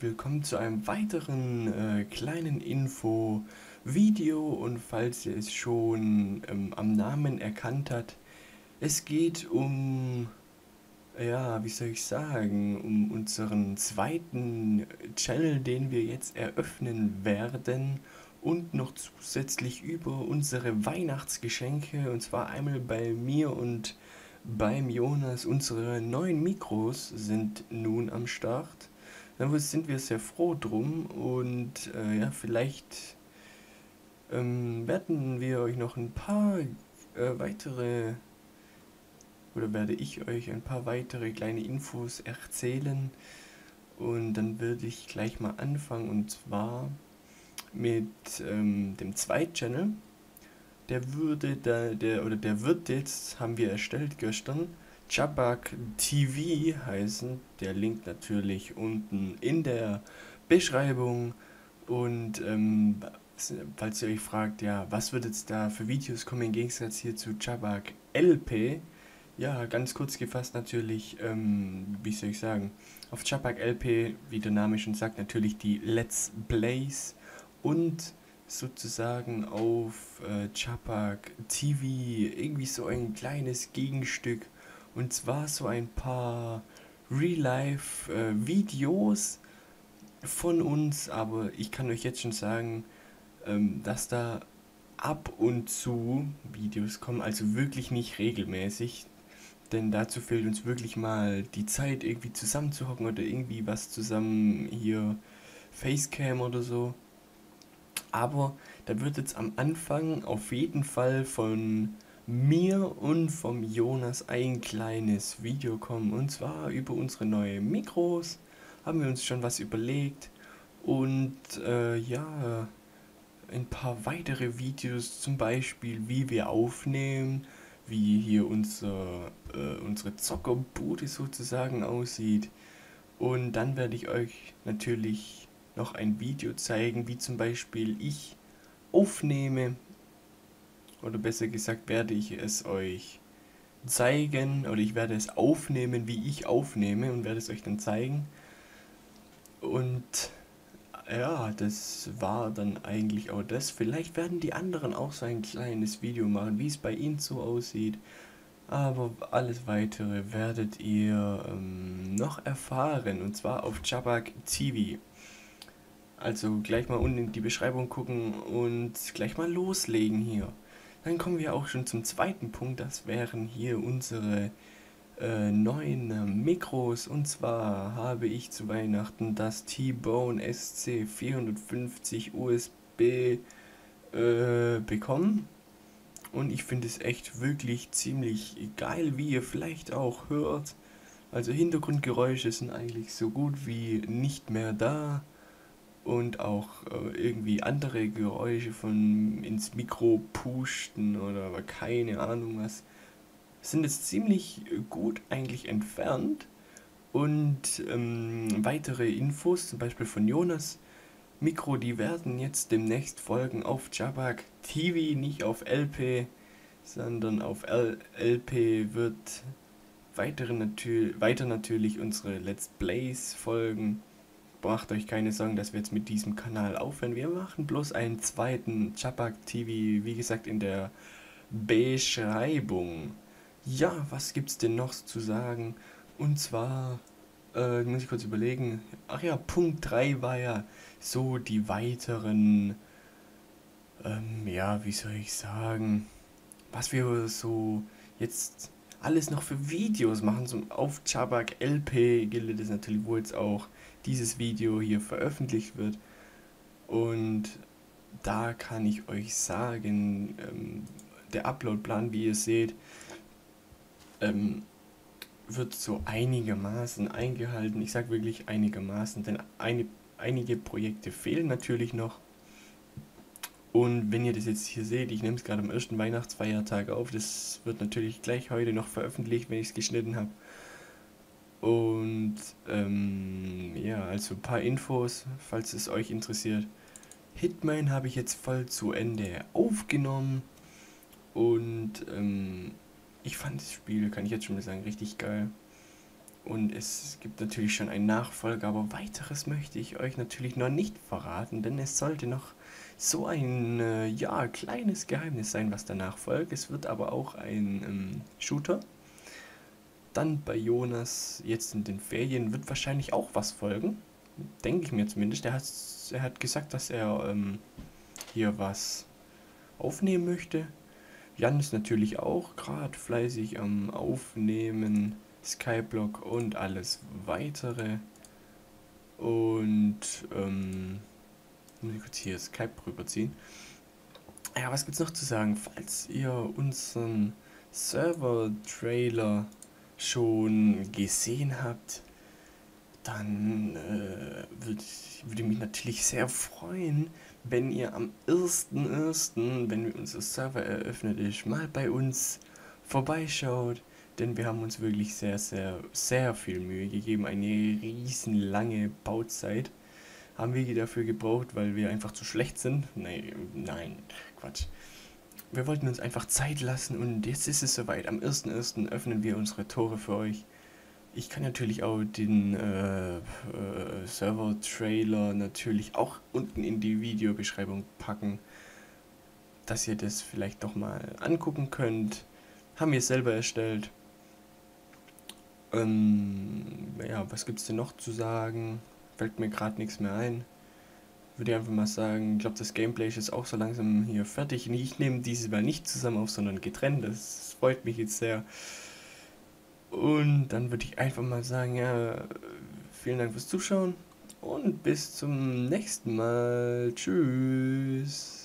willkommen zu einem weiteren äh, kleinen Info-Video und falls ihr es schon ähm, am Namen erkannt habt, es geht um, ja, wie soll ich sagen, um unseren zweiten Channel, den wir jetzt eröffnen werden und noch zusätzlich über unsere Weihnachtsgeschenke und zwar einmal bei mir und beim Jonas. Unsere neuen Mikros sind nun am Start. Da sind wir sehr froh drum und äh, ja, vielleicht ähm, werden wir euch noch ein paar äh, weitere oder werde ich euch ein paar weitere kleine Infos erzählen und dann würde ich gleich mal anfangen und zwar mit ähm, dem Zweit-Channel. Der würde da, der oder der wird jetzt, haben wir erstellt gestern, Chabak TV heißen. Der Link natürlich unten in der Beschreibung. Und ähm, falls ihr euch fragt, ja, was wird jetzt da für Videos kommen im Gegensatz hier zu Chabak LP? Ja, ganz kurz gefasst natürlich, ähm, wie soll ich sagen, auf Chabak LP, wie der Name schon sagt, natürlich die Let's Plays und sozusagen auf äh, Chapak TV irgendwie so ein kleines Gegenstück und zwar so ein paar Real-Life-Videos äh, von uns, aber ich kann euch jetzt schon sagen, ähm, dass da ab und zu Videos kommen, also wirklich nicht regelmäßig, denn dazu fehlt uns wirklich mal die Zeit, irgendwie zusammenzuhocken oder irgendwie was zusammen hier Facecam oder so. Aber da wird jetzt am Anfang auf jeden Fall von mir und vom Jonas ein kleines Video kommen. Und zwar über unsere neuen Mikros. Haben wir uns schon was überlegt. Und äh, ja, ein paar weitere Videos, zum Beispiel wie wir aufnehmen, wie hier unser, äh, unsere Zockerbude sozusagen aussieht. Und dann werde ich euch natürlich noch ein Video zeigen, wie zum Beispiel ich aufnehme oder besser gesagt werde ich es euch zeigen oder ich werde es aufnehmen, wie ich aufnehme und werde es euch dann zeigen. Und ja, das war dann eigentlich auch das. Vielleicht werden die anderen auch so ein kleines Video machen, wie es bei ihnen so aussieht. Aber alles weitere werdet ihr ähm, noch erfahren und zwar auf Jabak TV. Also gleich mal unten in die Beschreibung gucken und gleich mal loslegen hier. Dann kommen wir auch schon zum zweiten Punkt. Das wären hier unsere äh, neuen äh, Mikros. Und zwar habe ich zu Weihnachten das T-Bone SC 450 USB äh, bekommen. Und ich finde es echt wirklich ziemlich geil, wie ihr vielleicht auch hört. Also Hintergrundgeräusche sind eigentlich so gut wie nicht mehr da und auch äh, irgendwie andere Geräusche von ins Mikro pusten oder keine Ahnung was, sind jetzt ziemlich gut eigentlich entfernt. Und ähm, weitere Infos, zum Beispiel von Jonas. Mikro, die werden jetzt demnächst folgen auf Jabak TV, nicht auf LP, sondern auf L LP wird weitere natür weiter natürlich unsere Let's Plays folgen macht euch keine Sorgen, dass wir jetzt mit diesem Kanal aufhören. Wir machen bloß einen zweiten Chapak TV, wie gesagt, in der Beschreibung. Ja, was gibt's denn noch zu sagen? Und zwar, äh, muss ich kurz überlegen. Ach ja, Punkt 3 war ja so die weiteren, ähm, ja, wie soll ich sagen, was wir so jetzt alles noch für Videos machen. So auf Chabak LP gilt es natürlich, wo jetzt auch dieses Video hier veröffentlicht wird. Und da kann ich euch sagen, ähm, der Uploadplan, wie ihr seht, ähm, wird so einigermaßen eingehalten. Ich sage wirklich einigermaßen, denn eine, einige Projekte fehlen natürlich noch. Und wenn ihr das jetzt hier seht, ich nehme es gerade am ersten Weihnachtsfeiertag auf, das wird natürlich gleich heute noch veröffentlicht, wenn ich es geschnitten habe. Und ähm, ja, also ein paar Infos, falls es euch interessiert. Hitman habe ich jetzt voll zu Ende aufgenommen. Und ähm, ich fand das Spiel, kann ich jetzt schon mal sagen, richtig geil. Und es gibt natürlich schon einen Nachfolger, aber weiteres möchte ich euch natürlich noch nicht verraten, denn es sollte noch so ein äh, ja, kleines Geheimnis sein, was danach folgt. Es wird aber auch ein ähm, Shooter. Dann bei Jonas jetzt in den Ferien wird wahrscheinlich auch was folgen. Denke ich mir zumindest. Er hat, er hat gesagt, dass er ähm, hier was aufnehmen möchte. Jan ist natürlich auch gerade fleißig am Aufnehmen. Skyblock und alles weitere. Und, ähm, muss ich kurz hier Skype rüberziehen. Ja, was gibt's noch zu sagen? Falls ihr unseren Server-Trailer schon gesehen habt, dann äh, würde würd mich natürlich sehr freuen, wenn ihr am 1.1., wenn unser Server eröffnet ist, mal bei uns vorbeischaut denn wir haben uns wirklich sehr, sehr, sehr viel Mühe gegeben. Eine riesen lange Bauzeit haben wir dafür gebraucht, weil wir einfach zu schlecht sind. Nein, nein, Quatsch. Wir wollten uns einfach Zeit lassen und jetzt ist es soweit. Am 1.1. öffnen wir unsere Tore für euch. Ich kann natürlich auch den äh, äh, Server-Trailer natürlich auch unten in die Videobeschreibung packen, dass ihr das vielleicht doch mal angucken könnt. Haben wir selber erstellt. Ähm, ja, was gibt's denn noch zu sagen? Fällt mir gerade nichts mehr ein. Würde ich einfach mal sagen, ich glaube, das Gameplay ist jetzt auch so langsam hier fertig. Ich nehme dieses Mal nicht zusammen auf, sondern getrennt. Das freut mich jetzt sehr. Und dann würde ich einfach mal sagen, ja, vielen Dank fürs Zuschauen und bis zum nächsten Mal. Tschüss.